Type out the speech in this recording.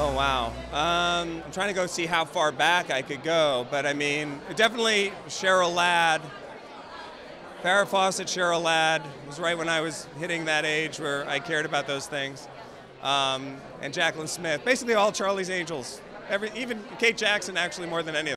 Oh wow. Um, I'm trying to go see how far back I could go, but I mean, definitely Cheryl Ladd. Farrah Fawcett, Cheryl Ladd was right when I was hitting that age where I cared about those things. Um, and Jaclyn Smith, basically all Charlie's Angels. Every, even Kate Jackson, actually, more than any of them.